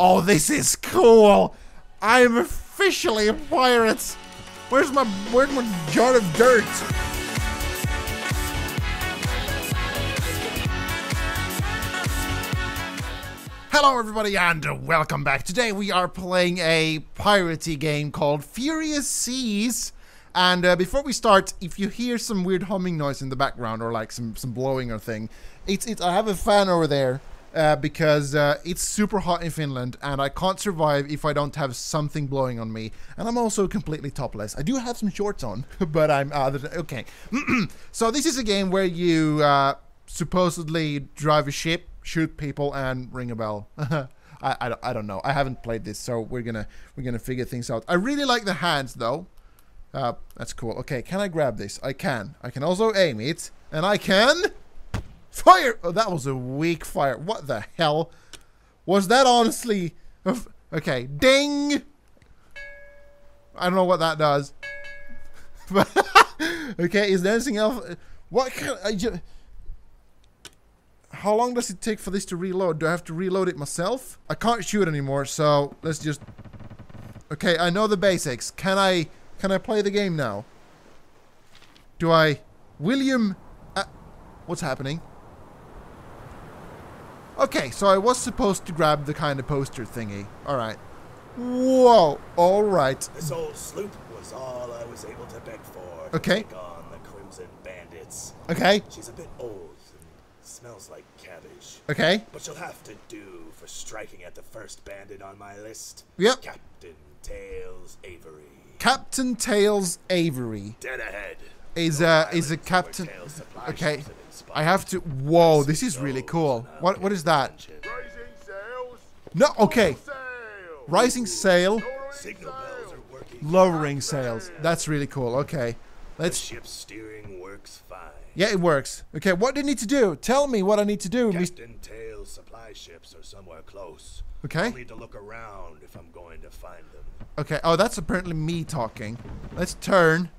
Oh, this is cool. I'm officially a pirate. Where's my where's my jar of dirt? Hello everybody and welcome back. Today we are playing a piratey game called Furious Seas. And uh, before we start, if you hear some weird humming noise in the background or like some, some blowing or thing, it's, it's I have a fan over there uh, because uh, it's super hot in Finland and I can't survive if I don't have something blowing on me. And I'm also completely topless. I do have some shorts on, but I'm uh, okay. so this is a game where you uh, supposedly drive a ship, shoot people, and ring a bell. I, I, I don't know. I haven't played this, so we're gonna we're gonna figure things out. I really like the hands though. Uh, that's cool. Okay, can I grab this? I can. I can also aim it, and I can fire. Oh, that was a weak fire. What the hell was that? Honestly, okay. Ding. I don't know what that does. okay, is there anything else? What can I just? How long does it take for this to reload? Do I have to reload it myself? I can't shoot anymore, so let's just... Okay, I know the basics. Can I... Can I play the game now? Do I... William... Uh, what's happening? Okay, so I was supposed to grab the kind of poster thingy. Alright. Whoa, alright. This old sloop was all I was able to beg for. Okay. To on the Crimson Bandits. Okay, She's a bit old and smells like cabbage. okay. But she'll have to do for striking at the first bandit on my list. Yep. Captain Tails Avery. Captain Tails Avery. Dead ahead. Is, No uh, is a captain... Okay. ships have been spotted. I have to... Whoa, this is really cool. What, what is that? No, okay. Rising sail, Lowering Signal sail. bells are working. lowering sails. That's really cool. Okay. Let's... ship's steering works fine. Yeah, it works. Okay, what do you need to do? Tell me what I need to do. Captain Tails supply ships are somewhere close. Okay. I'll need to look around if I'm going to find them. Okay, oh, that's apparently me talking. Let's turn.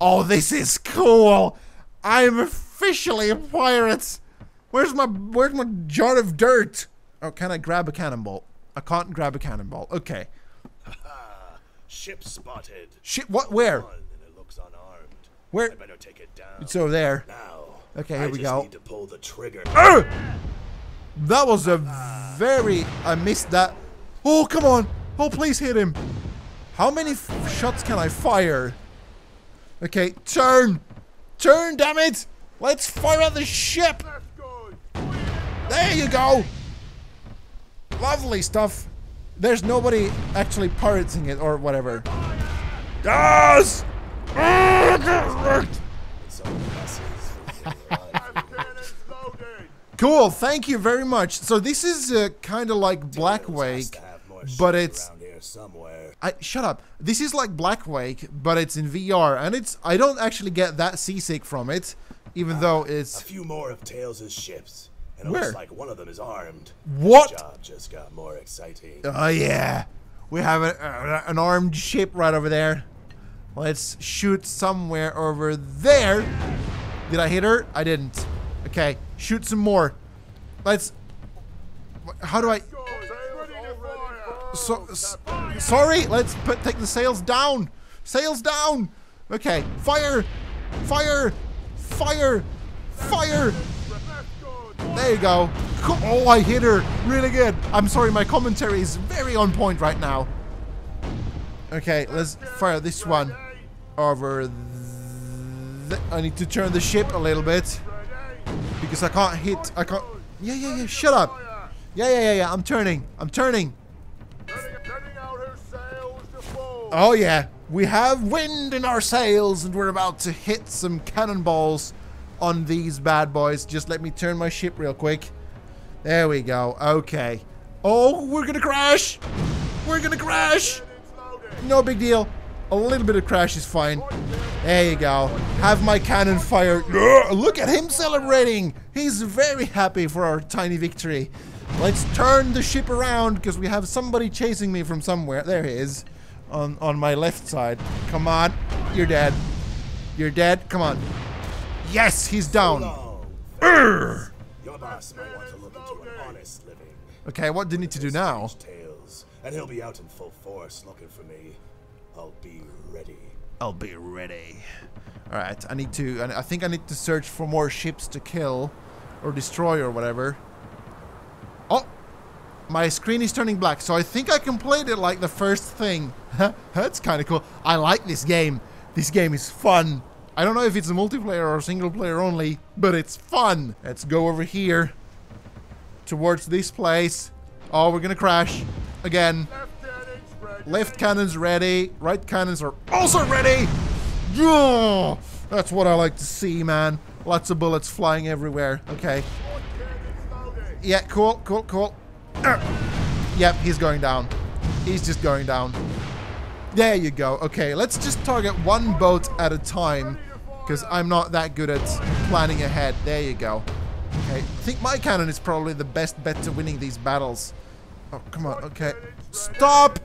Oh, this is cool. I'm officially a pirate. Where's my where's my jar of dirt? Oh, can I grab a cannonball? I can't grab a cannonball. Okay. Ah, ship spotted. Shit, what where? One, and it looks unarmed. Where? I better take it down. It's over there. now. Okay, I here we just go. need to pull the trigger. Ugh! That was a very I missed that. Oh, come on. Oh, please hit him. How many f- shots can I fire? Okay, turn. Turn, damn it. Let's fire at the ship. There you go. Lovely stuff. There's nobody actually pirating it or whatever. Yes! Cool, thank you very much. So this is uh, kind of like Black Tails Wake, to have more but it's. I shut up. This is like Black Wake, but it's in VR, and it's I don't actually get that seasick from it, even though it's A few more of Tails' ships, and it Where? looks like one of them is armed. what? Job just got more exciting. Oh yeah, we have a, uh, an armed ship right over there. Let's shoot somewhere over there. Did I hit her? I didn't. Okay, shoot some more. Let's. How do I? So, sorry. Let's put take the sails down. Sails down. Okay, fire, fire, fire, fire. There you go. Oh, I hit her really good. I'm sorry, my commentary is very on point right now. Okay, let's fire this one over. I need to turn the ship a little bit because I can't hit. I can't. Yeah, yeah, yeah. Shut up. Yeah, yeah, yeah, yeah. I'm turning. I'm turning. Oh yeah, we have wind in our sails and we're about to hit some cannonballs on these bad boys. Just let me turn my ship real quick. There we go. Okay. Oh, we're gonna crash. We're gonna crash. No big deal. A little bit of crash is fine. There you go. Have my cannon fire. Look at him celebrating. He's very happy for our tiny victory. Let's turn the ship around because we have somebody chasing me from somewhere. There he is. On on my left side. Come on. You're dead. You're dead. Come on. Yes, he's down. Your boss might want to look into an honest living. Okay, what do you need to do now? And he'll be out in full force looking for me. I'll be ready. I'll be ready. Alright, I need to... I think I need to search for more ships to kill. Or destroy or whatever. My screen is turning black, so I think I completed it like the first thing. That's kind of cool. I like this game. This game is fun. I don't know if it's a multiplayer or single player only, but it's fun. Let's go over here. Towards this place. Oh, we're gonna crash. Again. Left cannons ready. Left cannons ready. Right cannons are also ready. Yeah, that's what I like to see, man. Lots of bullets flying everywhere. Okay. Yeah, cool, cool, cool. Yep, he's going down. He's just going down. There you go. Okay, let's just target one boat at a time because I'm not that good at planning ahead. There you go. Okay, I think my cannon is probably the best bet to winning these battles. Oh, come on. Okay. Stop!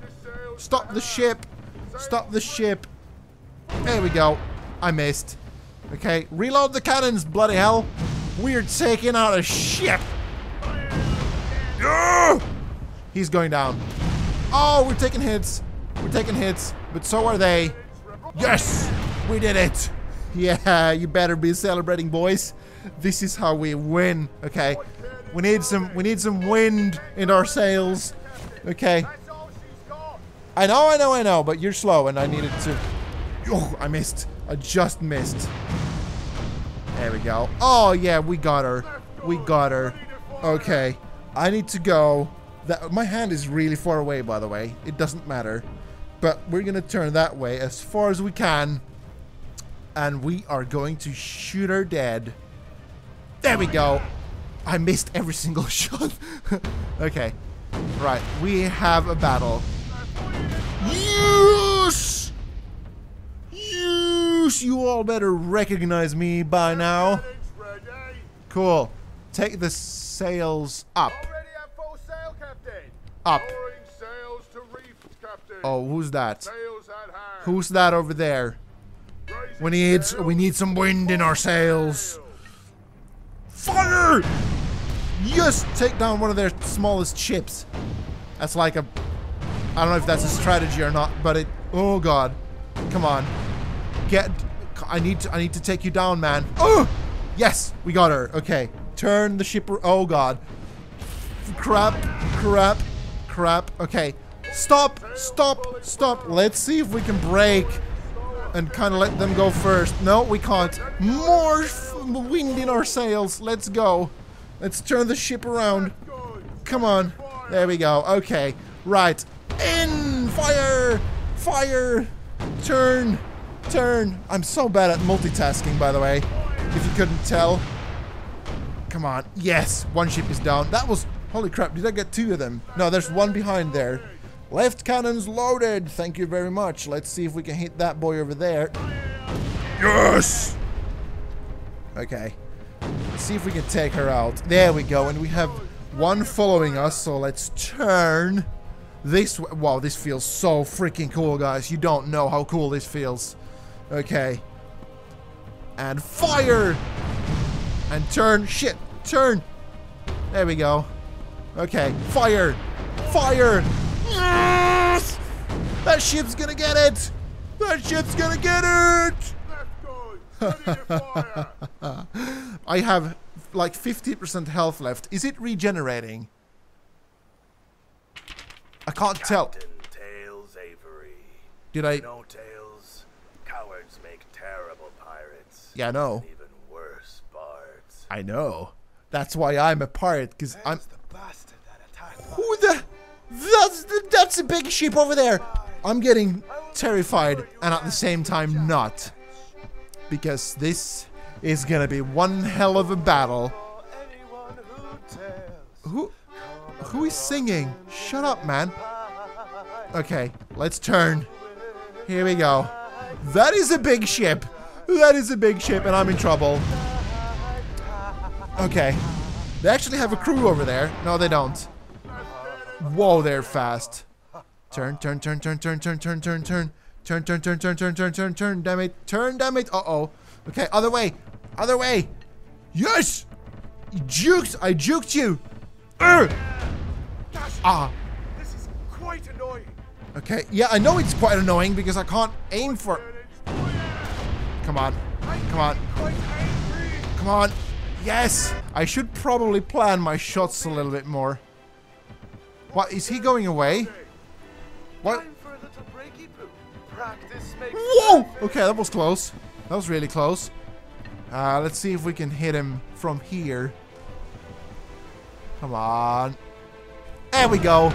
Stop the ship! Stop the ship! There we go. I missed. Okay, reload the cannons, bloody hell. We're taking out a ship. He's going down. Oh, we're taking hits. We're taking hits, but so are they. Yes! We did it! Yeah, you better be celebrating, boys. This is how we win. Okay. We need some we need some wind in our sails. Okay. I know, I know, I know, but you're slow and I needed to Oh, I missed. I just missed. There we go. Oh yeah, we got her. We got her. Okay. I need to go. That my hand is really far away by the way. It doesn't matter. But we're going to turn that way as far as we can. And we are going to shoot her dead. There we go. I missed every single shot. okay. Right. We have a battle. Yes! Yes! You all better recognize me by now. Cool. Take the sails up. Already at full sail, Captain. Up. Lowering sails to reef, Captain. Oh, who's that? Sails at hand. Who's that over there? Raising We need we need some wind in our sails. Sail. Fire! Yes! Take down one of their smallest ships. That's like a... I don't know if that's a strategy or not, but it... Oh, God. Come on. Get... I need to, I need to take you down, man. Oh! Yes! We got her. Okay. Turn the ship... Oh, God. Crap. Crap. Crap. Okay. Stop! Stop! Stop! Let's see if we can break and kind of let them go first. No, we can't. More wind in our sails. Let's go. Let's turn the ship around. Come on. There we go. Okay. Right. In! Fire! Fire! Turn! Turn! I'm so bad at multitasking, by the way. If you couldn't tell. Come on. Yes! One ship is down. That was... Holy crap, did I get two of them? No, there's one behind there. Left cannons loaded. Thank you very much. Let's see if we can hit that boy over there. Yes! Okay. Let's see if we can take her out. There we go. And we have one following us, so let's turn this way. Wow, this feels so freaking cool, guys. You don't know how cool this feels. Okay. And fire! And turn. Shit. Turn. There we go. Okay. Fire! Fire! Yes! That ship's gonna get it! That ship's gonna get it! Left good. Ready to fire. I have like 50% health left. Is it regenerating? I can't tell. Captain Tails Avery. Did I? No Tails. Cowards make terrible pirates. Yeah, I know. Even worse bards. I know. That's why I'm a pirate, because I'm. The bastard that Who the? That's the, that's a big ship over there. I'm getting terrified and at the same time not, because this is gonna be one hell of a battle. anyone who tells. Who? Who is singing? Shut up, man. Okay, let's turn. Here we go. That is a big ship. That is a big ship, and I'm in trouble. Okay. They actually have a crew over there. No, they don't. Whoa, they're fast. Turn, turn, turn, turn, turn, turn, turn, turn, turn. Turn, turn, turn, turn, turn, turn, turn, turn, damn it. Turn, damn it. Uh-oh. Okay, other way. Other way. Yes! You juked! I juked you! Urgh! Ah. This is quite annoying. Okay. Yeah, I know it's quite annoying because I can't aim for... Come on. Come on. Come on. Yes. I should probably plan my shots a little bit more. What? Is he going away? What? Time for a little breaky poo. Practice makes Whoa! Okay, that was close. That was really close. Uh, let's see if we can hit him from here. Come on. There we go.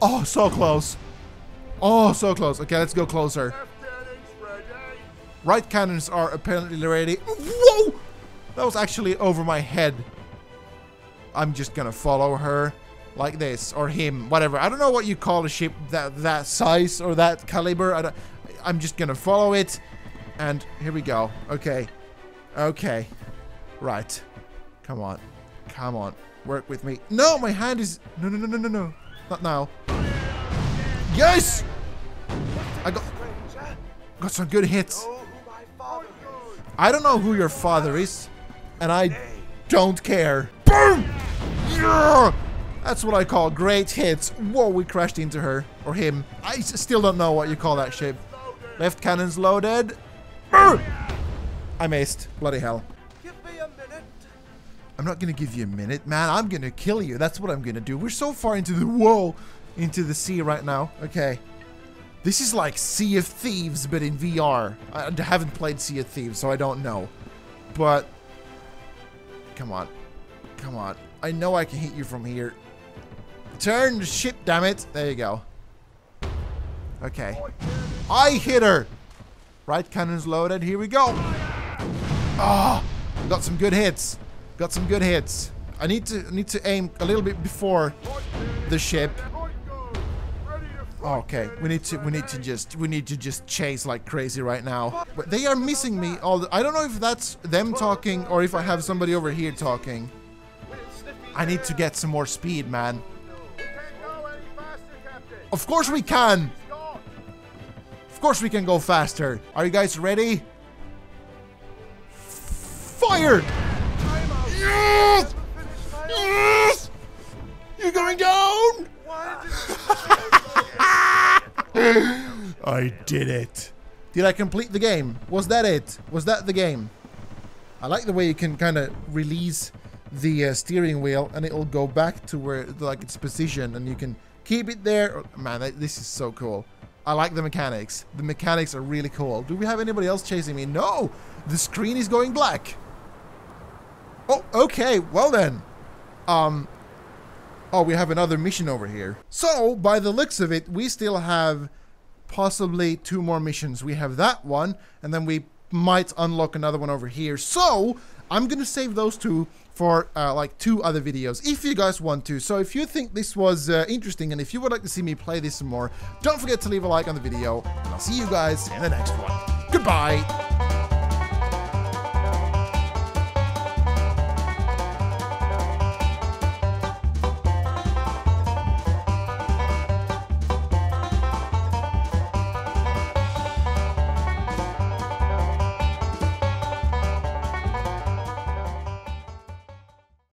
Oh, so close. Oh, so close. Okay, let's go closer. Left cannons ready. Right cannons are apparently ready. That was actually over my head. I'm just gonna follow her like this or him, whatever. I don't know what you call a ship that that size or that caliber. I I'm just gonna follow it, and here we go. Okay, okay, right. Come on, come on, work with me. No, my hand is no, no, no, no, no, no, not now. Yes, I got got some good hits. I don't know who your father is, and I don't care. Boom! Yeah! That's what I call great hits. Whoa, we crashed into her. Or him. I still don't know what you call that ship. Left cannons loaded. I missed. Bloody hell. Give me a minute. I'm not gonna give you a minute, man. I'm gonna kill you. That's what I'm gonna do. We're so far into the whoa, into the sea right now. Okay. This is like Sea of Thieves, but in VR. I haven't played Sea of Thieves, so I don't know. But come on, come on. I know I can hit you from here. Turn the ship, damn it! There you go. Okay. I hit her. Right cannons loaded. Here we go. Ah, got some good hits. Got some good hits. I need to need to aim a little bit before the ship. Okay, we need to we need to just we need to just chase like crazy right now. But they are missing me all the, I don't know if that's them talking or if I have somebody over here talking. I need to get some more speed, man. Of course we can. Of course we can go faster. Are you guys ready? Fire! Yes! Yes! You're going down! I did it. Did I complete the game? Was that it? Was that the game? I like the way you can kind of release the uh, steering wheel and it'll go back to where like its position and you can keep it there. Oh, Man, this is so cool. I like the mechanics. The mechanics are really cool. Do we have anybody else chasing me? No! The screen is going black. Oh, okay. Well then. Um, Oh, we have another mission over here. So, by the looks of it, we still have possibly two more missions. We have that one, and then we might unlock another one over here. So, I'm gonna save those two for uh, like two other videos, if you guys want to. So, if you think this was uh, interesting, and if you would like to see me play this some more, don't forget to leave a like on the video, and I'll see you guys in the next one. Goodbye!